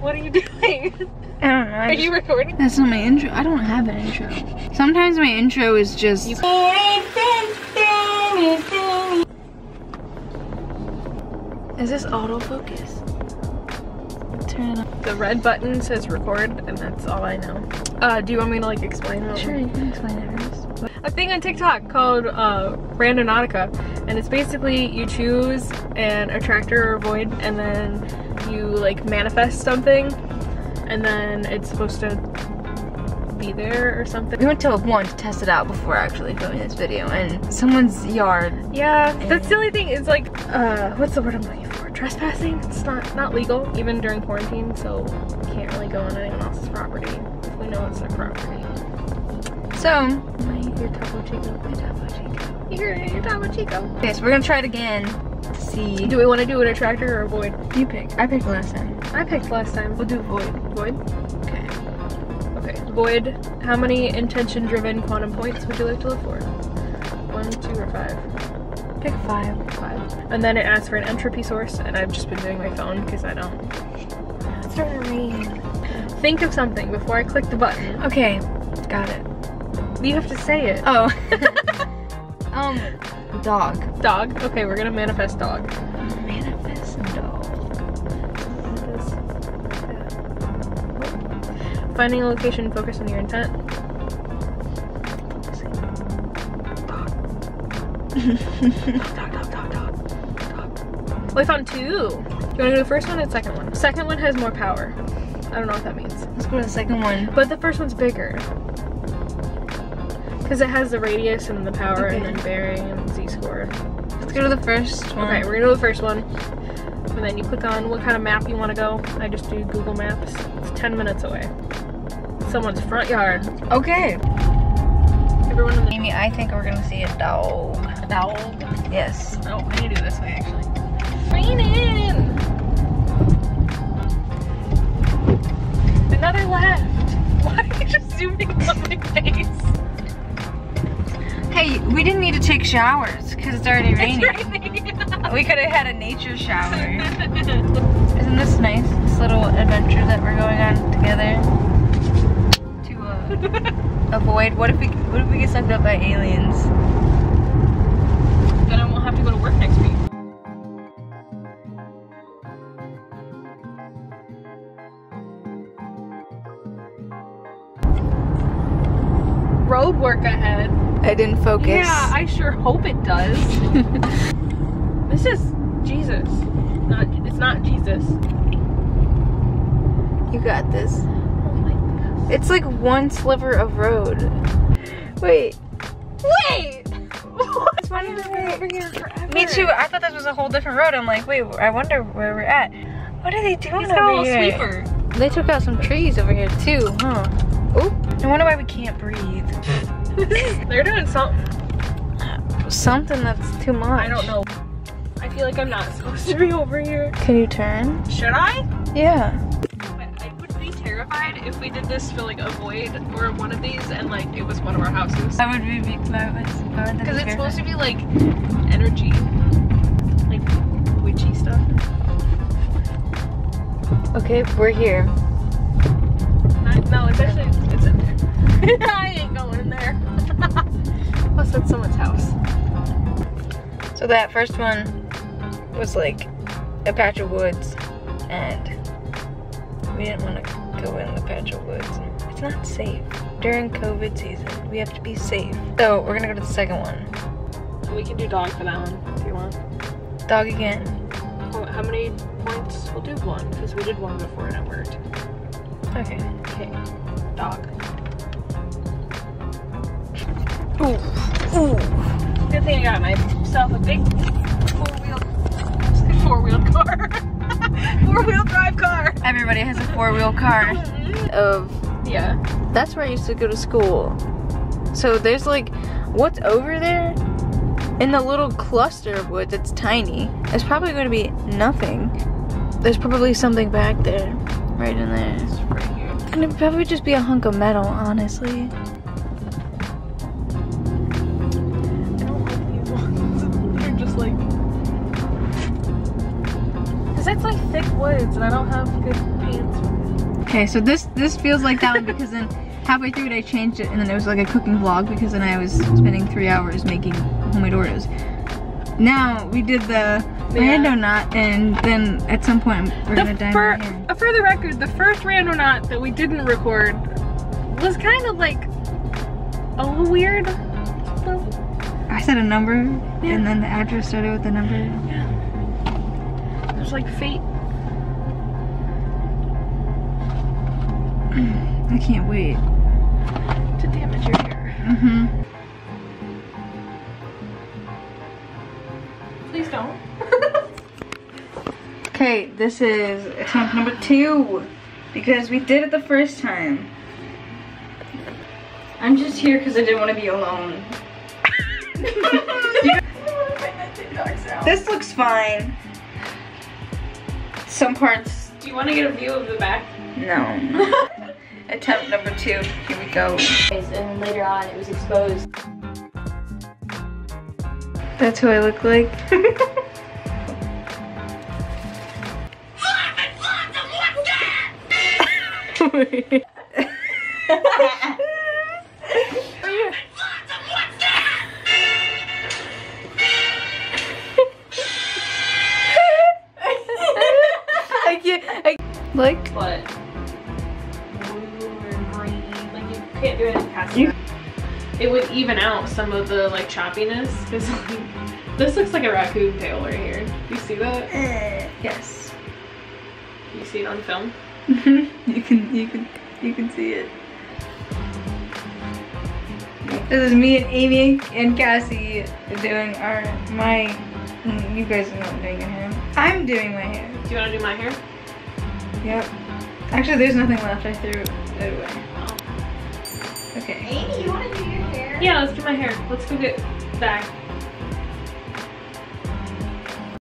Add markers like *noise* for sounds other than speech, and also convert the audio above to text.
What are you doing? I don't know. I Are just- you recording? That's not my intro. I don't have an intro. Sometimes my intro is just. Is this autofocus? Turn it on. The red button says record, and that's all I know. Uh, do you want me to like explain what Sure, you can explain it first. a thing on TikTok called uh, Randonautica, and it's basically you choose an attractor or void, and then you like manifest something, and then it's supposed to be there or something. We went to one to test it out before actually filming this video, and someone's yard. Yeah, that's the only thing. It's like, uh, what's the word I'm looking? Trespassing. It's not not legal even during quarantine, so we can't really go on anyone else's property if we know it's their property. So, Your Topo Chico. My Topo Chico. Your, your Topo Chico. okay, so we're gonna try it again to see. Do we want to do an attractor or a void? you pick? I picked last time. I picked last time. We'll do void. Void. Okay. Okay. Void. How many intention-driven quantum points would you like to look for? One, two, or five? Pick five. Five. And then it asks for an entropy source, and I've just been doing my phone because I don't. It's starting to rain. Think of something before I click the button. Okay, got it. You have to say it. Oh. *laughs* um, dog. Dog. Okay, we're gonna manifest dog. Manifest dog. Finding a location, focus on your intent. *laughs* Oh, I found two. Do you want to do the first one or the second one? Second one has more power. I don't know what that means. Let's go to the second one. But the first one's bigger. Because it has the radius and the power and then bearing and z-score. Let's go to the first one. Okay, we're gonna do the first one. And then you click on what kind of map you want to go. I just do Google Maps. It's 10 minutes away. Someone's front yard. Okay. Everyone in the Amy, I think we're gonna see a dog. Dog. Yes. Oh, I need to do this way actually. Raining! Another left. *laughs* Why are you just zooming on my face? Hey, we didn't need to take showers because it's already raining. It's raining. We could have had a nature shower. *laughs* Isn't this nice? This little adventure that we're going on together to uh, *laughs* avoid. What if we what if we get sucked up by aliens? then I won't have to go to work next week. Road work ahead. I didn't focus. Yeah, I sure hope it does. *laughs* this is Jesus. Not it's not Jesus. you got this. Oh. It's like one sliver of road. Wait. Wait! What's Why did I- over here forever? Me too. I thought this was a whole different road. I'm like, wait. I wonder where we're at. What are they doing He's got a over little here? sweeper. They took out some trees over here too, huh? Oh, I wonder why we can't breathe. *laughs* They're doing something. Something that's too much. I don't know. I feel like I'm not supposed to be over here. Can you turn? Should I? Yeah. I would be terrified if we did this for like a void or one of these and like it was one of our houses. I would be big Because Because it's supposed to be like energy. Like witchy stuff. Okay, we're here. Not, no, it's actually it's in there. *laughs* I ain't going in there. *laughs* Plus that's someone's house. So that first one was like a patch of woods, and we didn't want to go in the patch of woods. It's not safe. During COVID season, we have to be safe. So we're gonna go to the second one. We can do dog for that one if you want. Dog again. How how many points? We'll do one because we did one before and it worked. Okay. Okay, dog. Ooh. Ooh. Good thing I got myself a big Everybody has a four-wheel car. Of Yeah. that's where I used to go to school. So there's like, what's over there? In the little cluster of woods, it's tiny. It's probably going to be nothing. There's probably something back there, right in there. It's right here. And it'd probably just be a hunk of metal, honestly. It's like thick woods and I don't have good pants for it. Okay, so this this feels like that one because then halfway through it I changed it and then it was like a cooking vlog because then I was spending three hours making homemade Oreos. Now we did the Randonaut and then at some point we're The gonna dye fir- my hair. uh, for the record, the first Randonaut that we didn't record was kind of like a little weird. I said a number Yeah. and then the address started with the number. It like fate. I can't wait. to damage your hair. Mm-hmm. Please don't. *laughs* Okay, this is attempt number two because we did it the first time. I'm just here because I didn't want to be alone. *laughs* *laughs* this looks fine. Some parts, Do you want to get a view of the back? no. *laughs* attempt number two. Here we go. And later on, it was exposed. That's who I look like. *laughs* I *laughs* like, What? Blue or green. Like you can't do it in cast. You- It would even out some of the like choppiness because like this looks like a raccoon tail right here. You see that? eh, yes. You see it on film? you can, you can, you can see it. This is me and Amy and Cassie doing our my. You guys are not doing your hair. I'm doing my hair. Do you want to do my hair? Yep. Actually, there's nothing left. I threw it away. Okay. Amy, you want to do your hair? Yeah, let's do my hair. Let's go get back.